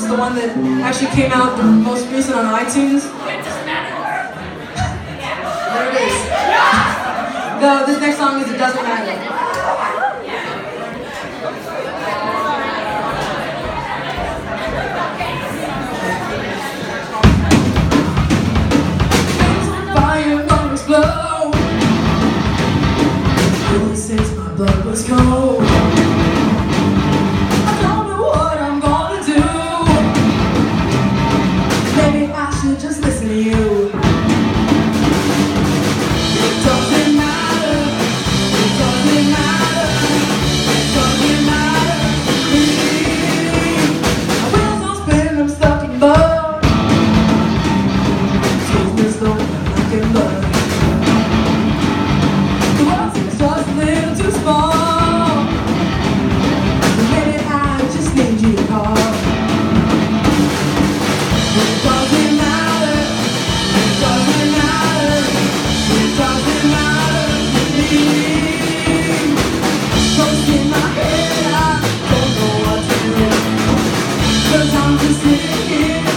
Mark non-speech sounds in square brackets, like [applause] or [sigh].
is the one that actually came out the most recent on iTunes. [laughs] there it is. No, this next song is It Doesn't Matter. dizer que